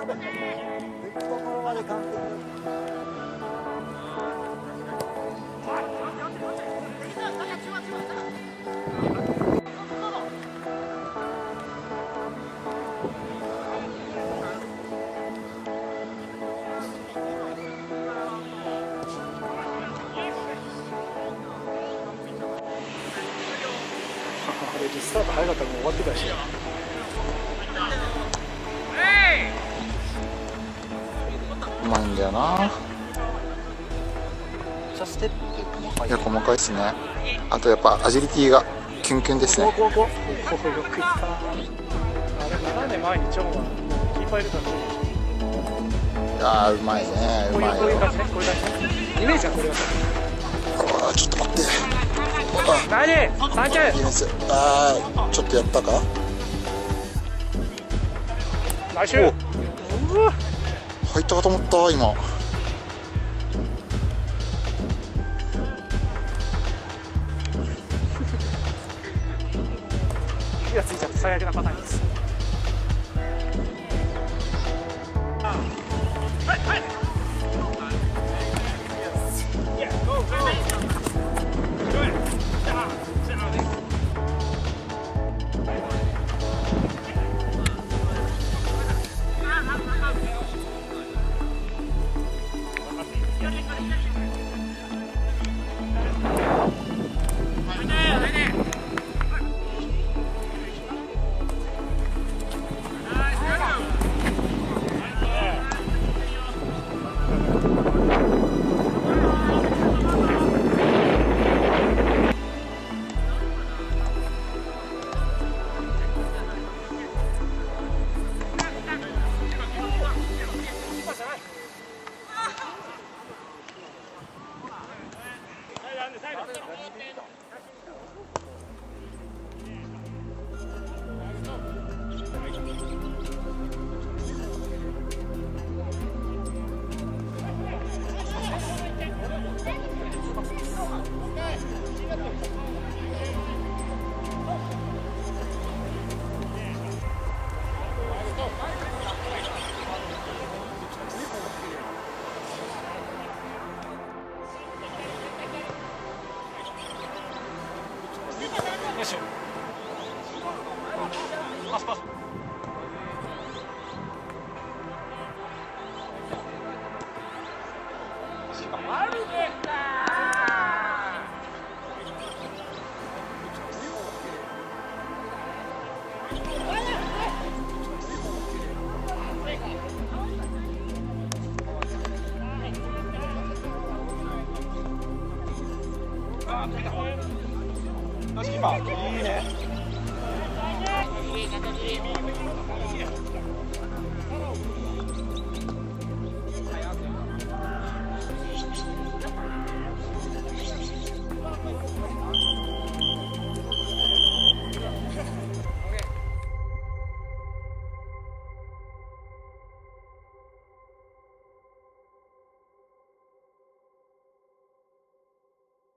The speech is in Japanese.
スタート早かったらもう終わってたし。まいんだよな。いい。や細かいですね。あとやっぱアジリティがキュンキュンですね。こここここよくいったあれ7年前にチョンがキーパーいるからいやーうまいねうまいよイメージはこれがあーちょっと待って何サンキュディフェンスあーちょっとやったかー来週うわ入ったかと思った今。火がついちゃって最悪なパターンです。よし。パスパスよしキーパーいいね。